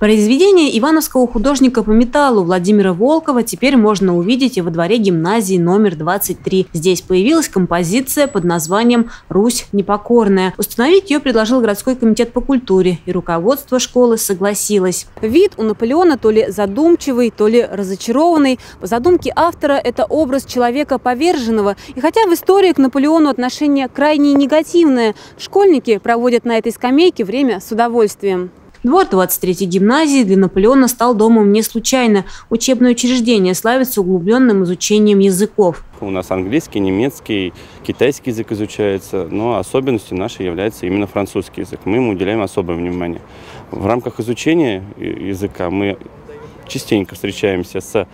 Произведение ивановского художника по металлу Владимира Волкова теперь можно увидеть и во дворе гимназии номер 23. Здесь появилась композиция под названием «Русь непокорная». Установить ее предложил городской комитет по культуре, и руководство школы согласилось. Вид у Наполеона то ли задумчивый, то ли разочарованный. По задумке автора это образ человека поверженного. И хотя в истории к Наполеону отношение крайне негативное, школьники проводят на этой скамейке время с удовольствием. Двор 23-й гимназии для Наполеона стал домом не случайно. Учебное учреждение славится углубленным изучением языков. У нас английский, немецкий, китайский язык изучается, но особенностью нашей является именно французский язык. Мы ему уделяем особое внимание. В рамках изучения языка мы частенько встречаемся с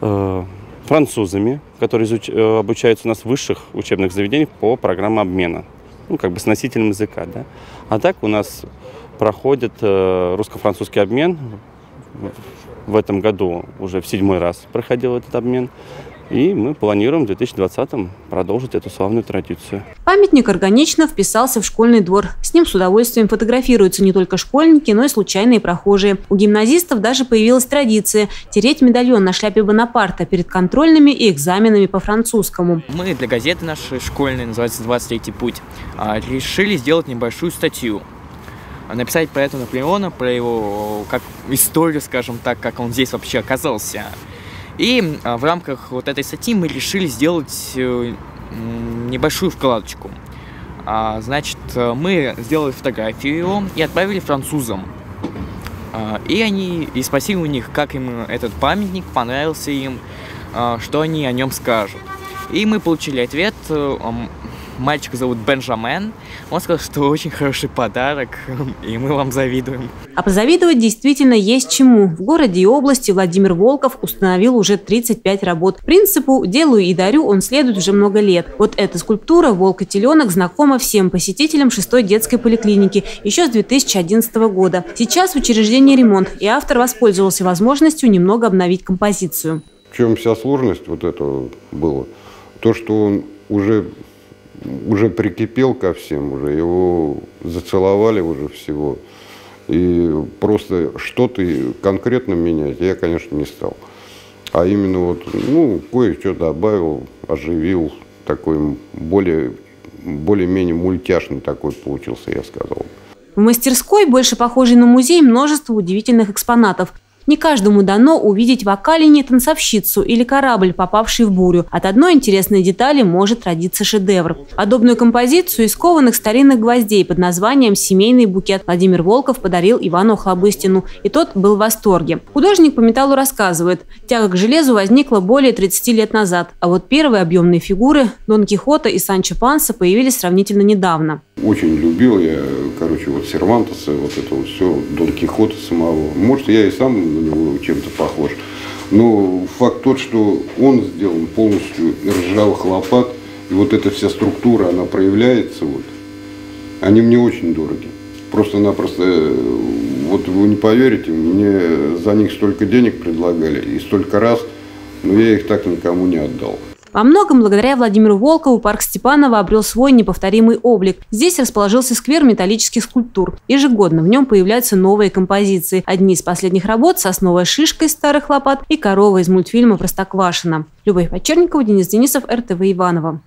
э, французами, которые изуч... Э, обучаются у нас в высших учебных заведениях по программе обмена, ну, как бы с носителем языка. Да? А так у нас проходит э, русско-французский обмен. В этом году уже в седьмой раз проходил этот обмен. И мы планируем в 2020-м продолжить эту славную традицию. Памятник органично вписался в школьный двор. С ним с удовольствием фотографируются не только школьники, но и случайные прохожие. У гимназистов даже появилась традиция – тереть медальон на шляпе Бонапарта перед контрольными и экзаменами по французскому. Мы для газеты нашей школьной, называется «23 путь», а, решили сделать небольшую статью написать про этого Наполеона, про его как историю, скажем так, как он здесь вообще оказался. И а, в рамках вот этой статьи мы решили сделать э, небольшую вкладочку. А, значит, мы сделали фотографию его и отправили французам. А, и они и спросили у них, как им этот памятник понравился им, а, что они о нем скажут. И мы получили ответ э, Мальчика зовут Бенджамен. Он сказал, что очень хороший подарок, и мы вам завидуем. А позавидовать действительно есть чему. В городе и области Владимир Волков установил уже 35 работ. Принципу «делаю и дарю» он следует уже много лет. Вот эта скульптура «Волк и теленок» знакома всем посетителям 6 детской поликлиники еще с 2011 года. Сейчас в учреждении ремонт, и автор воспользовался возможностью немного обновить композицию. В чем вся сложность вот этого было? То, что он уже уже прикипел ко всем, уже его зацеловали уже всего. И просто что-то конкретно менять я, конечно, не стал. А именно вот, ну, кое-что добавил, оживил, такой более, более-менее мультяшный такой получился, я сказал. В мастерской, больше похожей на музей, множество удивительных экспонатов. Не каждому дано увидеть в Акалине танцовщицу или корабль, попавший в бурю. От одной интересной детали может родиться шедевр. Подобную композицию из кованых старинных гвоздей под названием «Семейный букет» Владимир Волков подарил Ивану Хлобыстину, и тот был в восторге. Художник по металлу рассказывает, тяга к железу возникла более 30 лет назад, а вот первые объемные фигуры Дон Кихота и Санчо Панса появились сравнительно недавно. Очень любил я, короче, вот Сервантеса, вот это вот все, Дон Кихота самого. Может, я и сам на него чем-то похож. Но факт тот, что он сделан полностью из ржавых лопат, и вот эта вся структура, она проявляется, вот, они мне очень дороги. Просто-напросто, э, вот вы не поверите, мне за них столько денег предлагали и столько раз, но я их так никому не отдал. Во многом благодаря Владимиру Волкову парк Степанова обрел свой неповторимый облик. Здесь расположился сквер металлических скульптур. Ежегодно в нем появляются новые композиции. Одни из последних работ – сосновая шишка из старых лопат и корова из мультфильма «Простоквашино». Любовь Почерникова, Денис Денисов, РТВ Иванова.